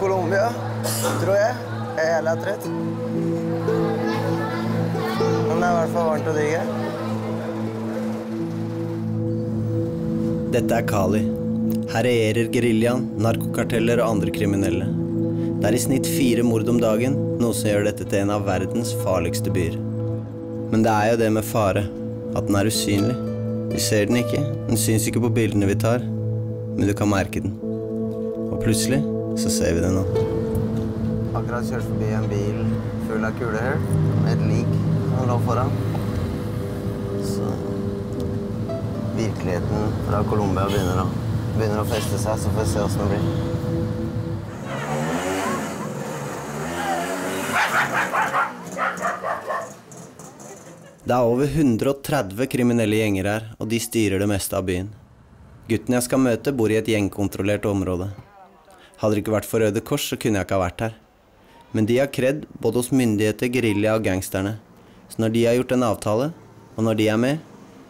Colombia, tror jeg. Jeg er jævla trøtt. Men det er i hvert fall varmt å digge. Dette er Kali. Her regjerer geriljaen, narkokarteller og andre kriminelle. Det er i snitt fire mord om dagen, noe som gjør dette til en av verdens farligste byer. Men det er jo det med fare, at den er usynlig. Vi ser den ikke, den syns ikke på bildene vi tar, men du kan merke den. Og plutselig så ser vi det nå. Akkurat kjørt forbi en bil full av kulehull med et lik som lå foran. Så virkeligheten fra Colombia begynner å, begynner å feste seg, så får vi se åssen det blir. Det er over 130 kriminelle gjenger her, og de styrer det meste av byen. Gutten jeg skal møte, bor i et gjengkontrollert område. Hadde det ikke vært for Røde Kors, så kunne jeg ikke ha vært her. Men de har kred både hos myndigheter, gerilja og gangsterne. Så når de har gjort en avtale, og når de er med,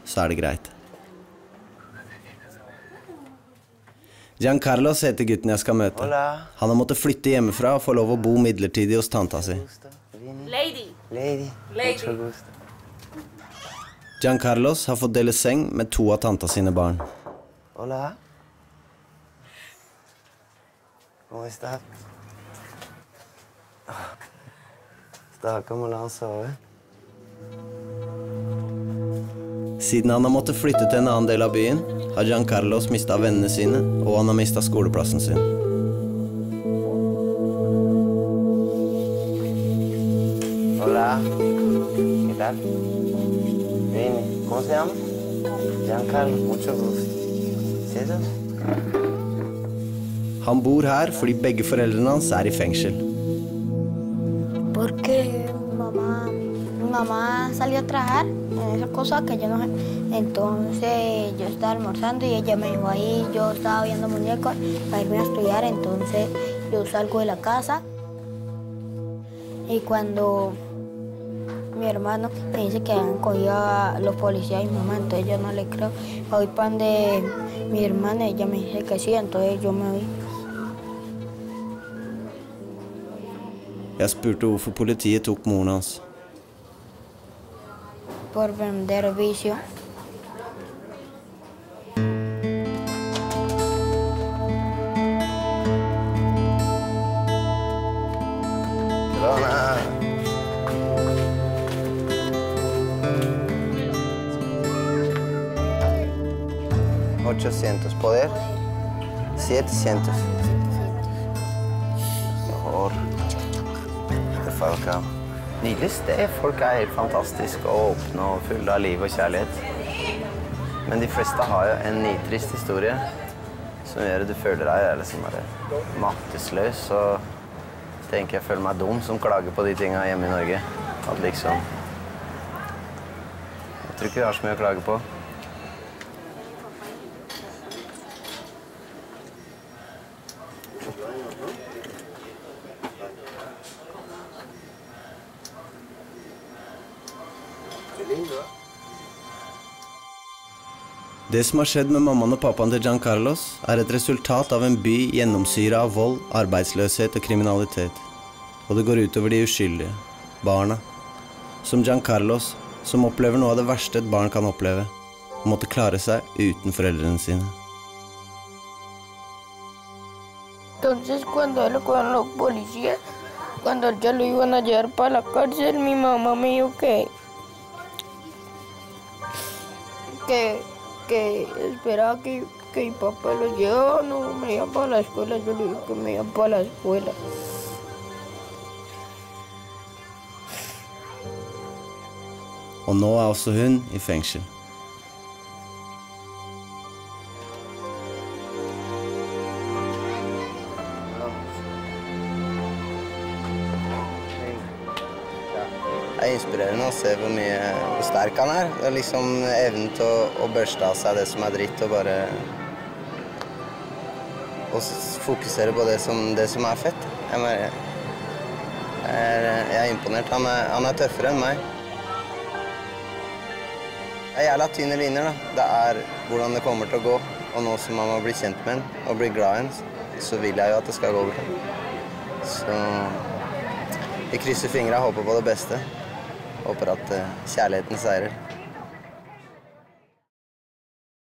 så er det greit. Giancarlos heter gutten jeg skal møte. Han har måttet flytte hjemmefra og få lov å bo midlertidig hos tanta si. Lady. Lady. Lady. Giancarlos har fått dele seng med to av tanta sine barn. Hola. ¿Cómo estás? Stakkar, må la han sove. Siden han har måttet flytte til en annen del av byen, har Giancarlos mista vennene sine, og han har mista skoleplassen sin. Hola. ¿Qué tal? Vini. ¿Cómo se llama? Giancarlo. Mucho gusto. ¿César? Han bor her fordi er. Porque mamá, mi mamá salió a trabajar en esas cosas que yo no. Entonces yo estaba almorzando y ella me dijo ahí, yo estaba viendo muñecos para irme a estudiar, entonces yo salgo de la casa y cuando mi hermano me dice que han cogido a los policías y mi mamá, entonces yo no le creo. Voy para donde mi hermana, ella me dice que sí, entonces yo me voy. Jeg spurte hvorfor politiet tok moren hans. por vender vicio. Perdona. ¿800 poder? 700. Mejor. Falcao. Nydelig sted. Folk er helt fantastiske og åpne og fulle av liv og kjærlighet. Men de fleste har jo en nitrist historie som gjør at du føler deg liksom bare maktesløs. Og tenker jeg føler meg dum som klager på de tinga hjemme i Norge. At liksom Jeg tror ikke vi har så mye å klage på. Det som har skjedd med mammaen og pappaen til Giancarlos, er et resultat av en by gjennomsyra av vold, arbeidsløshet og kriminalitet. Og det går utover de uskyldige, barna. Som Giancarlos, som opplever noe av det verste et barn kan oppleve. Å måtte klare seg uten foreldrene sine. Entonces cuando hablo con los policías, cuando ya lo iban a llevar para la cárcel, mi mamá que, que esperaba que, que mi papá lo llevaba, no me iba para la escuela, yo le dije que me iba para la escuela. Og nå er også hun i fengsel. Det er inspirerende å se hvor mye hvor sterk han er. Er liksom evnen til å, å børste av seg det som er dritt, og bare Og fokusere på det som, det som er fett. Jeg, bare, jeg, er, jeg er imponert. Han er, han er tøffere enn meg. Det er jævla tynne linjer, da. Det er hvordan det kommer til å gå. Og nå som man har blitt kjent med den og blir glad i den, så vil jeg jo at det skal gå bra. Så vi krysser fingra og håper på det beste. Håper at eh, kjærligheten seirer.